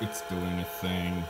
It's doing a thing.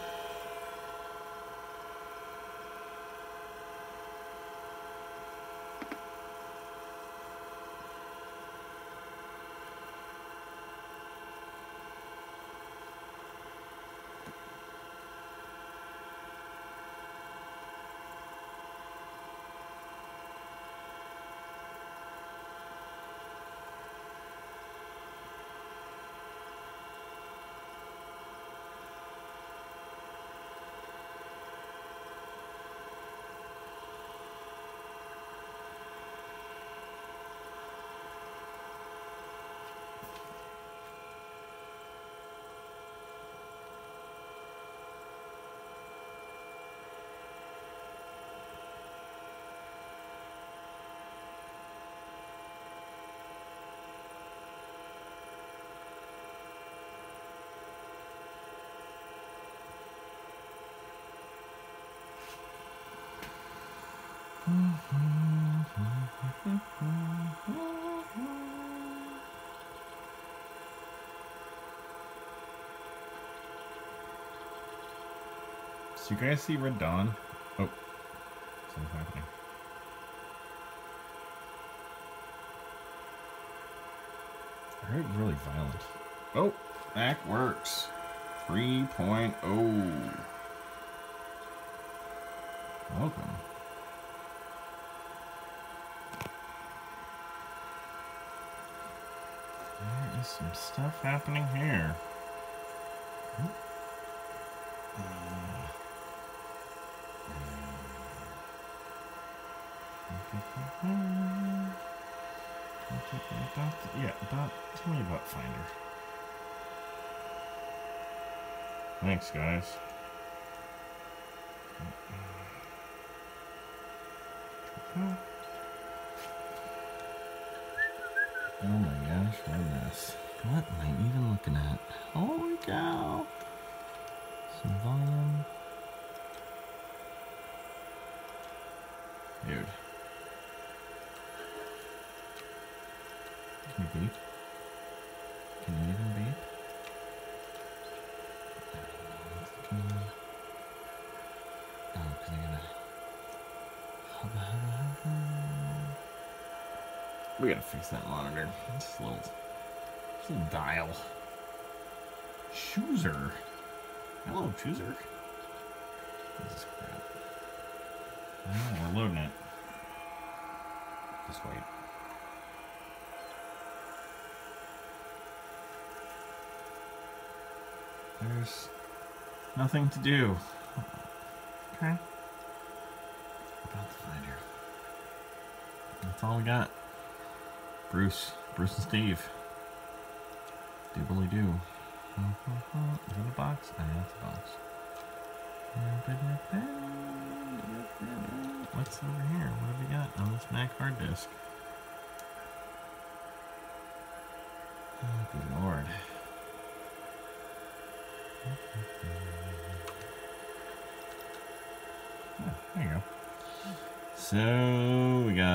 So you guys see Red Dawn? Oh, something's happening. I heard really violent. Oh, that works. 3.0. Welcome. There is some stuff happening here. Mm. yeah, about tell me about Finder. Thanks, guys. Oh my a mess. What am I even looking at? Holy cow! Some volume. Dude. Can you even beep? Can you... Oh, because I gotta... Hubba, hubba, hubba. We gotta fix that monitor. A little, little dial. Chooser. Hello, Chooser. Jesus crap. Oh, we're loading it. Just wait. There's nothing to do. Okay. About the finder. That's all we got. Bruce. Bruce and Steve. Doobly do. Is it a box? I it's a box. What's over here? What have we got on this Mac hard disk? Oh, good lord. Oh, there you go. So we got